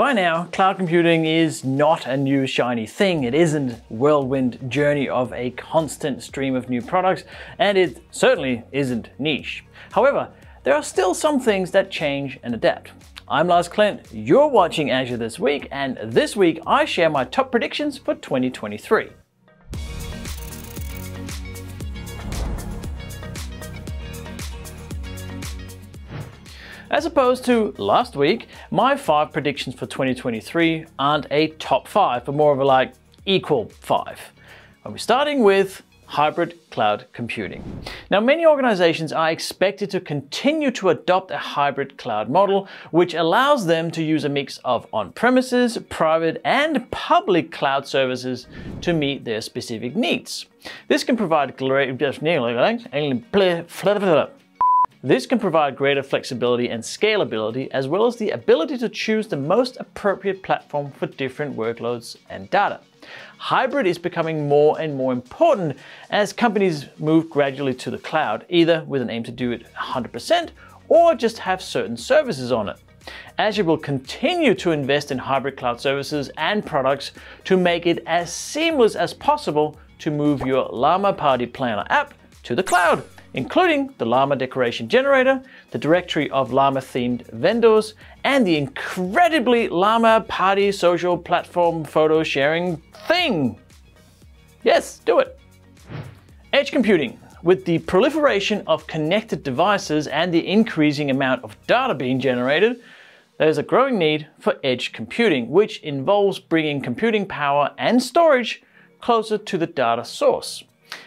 By now, cloud computing is not a new shiny thing. It isn't whirlwind journey of a constant stream of new products, and it certainly isn't niche. However, there are still some things that change and adapt. I'm Lars Klint, you're watching Azure This Week, and this week I share my top predictions for 2023. As opposed to last week, my five predictions for 2023 aren't a top five, but more of a like equal five. And we're starting with hybrid cloud computing. Now, many organizations are expected to continue to adopt a hybrid cloud model, which allows them to use a mix of on-premises, private, and public cloud services to meet their specific needs. This can provide great this can provide greater flexibility and scalability, as well as the ability to choose the most appropriate platform for different workloads and data. Hybrid is becoming more and more important as companies move gradually to the cloud, either with an aim to do it 100% or just have certain services on it. Azure will continue to invest in hybrid cloud services and products to make it as seamless as possible to move your Llama Party Planner app to the cloud including the Llama decoration generator, the directory of Llama themed vendors, and the incredibly Llama party social platform photo sharing thing. Yes, do it. Edge computing. With the proliferation of connected devices and the increasing amount of data being generated, there's a growing need for edge computing, which involves bringing computing power and storage closer to the data source.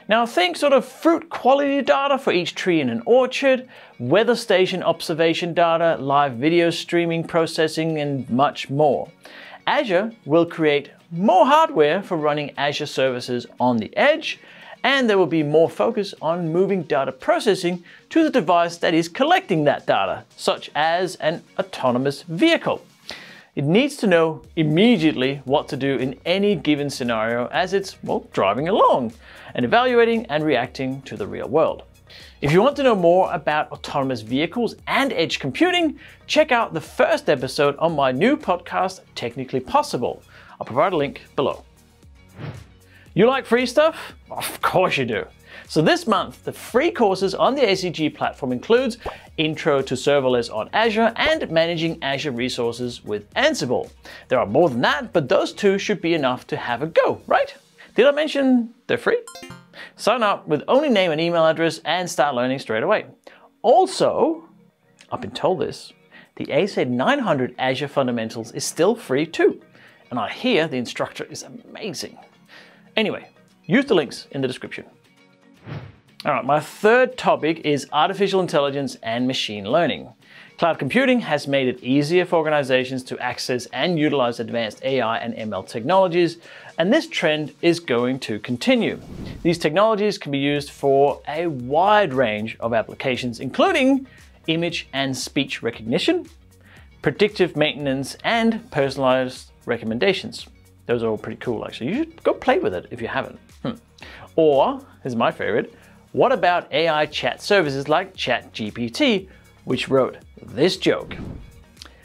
Now think sort of fruit quality data for each tree in an orchard, weather station observation data, live video streaming processing, and much more. Azure will create more hardware for running Azure services on the edge, and there will be more focus on moving data processing to the device that is collecting that data, such as an autonomous vehicle. It needs to know immediately what to do in any given scenario as it's, well, driving along and evaluating and reacting to the real world. If you want to know more about autonomous vehicles and edge computing, check out the first episode on my new podcast, Technically Possible. I'll provide a link below. You like free stuff? Of course you do. So this month, the free courses on the ACG platform includes Intro to Serverless on Azure and Managing Azure Resources with Ansible. There are more than that, but those two should be enough to have a go, right? Did I mention they're free? Sign up with only name and email address and start learning straight away. Also, I've been told this, the AZ900 Azure Fundamentals is still free too. And I hear the instructor is amazing. Anyway, use the links in the description. All right, my third topic is artificial intelligence and machine learning. Cloud computing has made it easier for organizations to access and utilize advanced AI and ML technologies, and this trend is going to continue. These technologies can be used for a wide range of applications, including image and speech recognition, predictive maintenance, and personalized recommendations. Those are all pretty cool, actually. You should go play with it if you haven't. Hmm. Or, is my favorite, what about AI chat services like ChatGPT, which wrote this joke?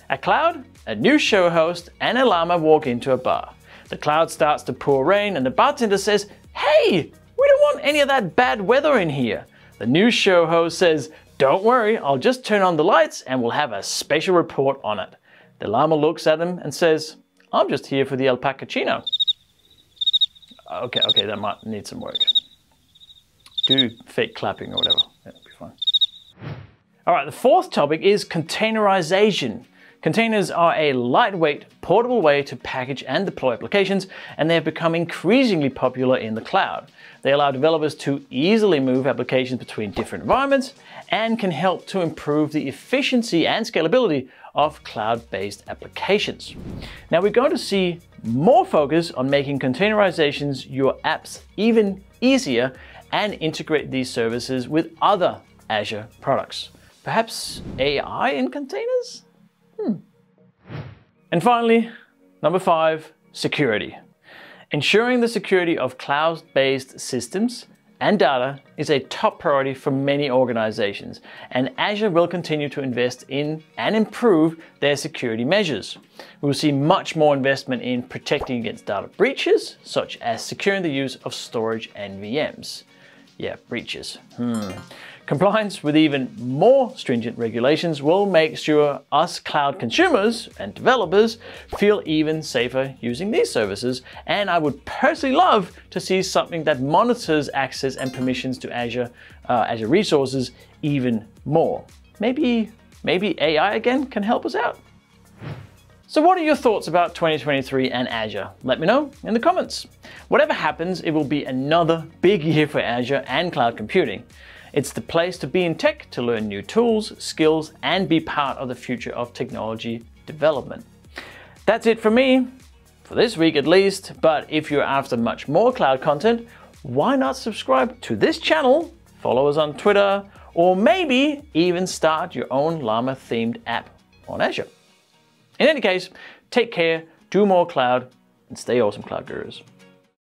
A cloud, a new show host, and a llama walk into a bar. The cloud starts to pour rain, and the bartender says, Hey, we don't want any of that bad weather in here. The new show host says, Don't worry, I'll just turn on the lights and we'll have a special report on it. The llama looks at him and says, I'm just here for the alpacachino. Okay, okay, that might need some work do fake clapping or whatever. That'll be fine. All right, the fourth topic is containerization. Containers are a lightweight, portable way to package and deploy applications, and they have become increasingly popular in the cloud. They allow developers to easily move applications between different environments and can help to improve the efficiency and scalability of cloud-based applications. Now we're going to see more focus on making containerizations your apps even easier and integrate these services with other Azure products. Perhaps AI in containers? Hmm. And finally, number five, security. Ensuring the security of cloud-based systems and data is a top priority for many organizations, and Azure will continue to invest in and improve their security measures. We will see much more investment in protecting against data breaches, such as securing the use of storage and VMs. Yeah, breaches. Hmm. Compliance with even more stringent regulations will make sure us cloud consumers and developers feel even safer using these services. And I would personally love to see something that monitors access and permissions to Azure, uh, Azure resources even more. Maybe, maybe AI again can help us out. So what are your thoughts about 2023 and Azure? Let me know in the comments. Whatever happens, it will be another big year for Azure and cloud computing. It's the place to be in tech to learn new tools, skills, and be part of the future of technology development. That's it for me, for this week at least, but if you're after much more cloud content, why not subscribe to this channel, follow us on Twitter, or maybe even start your own Llama themed app on Azure. In any case, take care, do more cloud, and stay awesome, Cloud Gurus.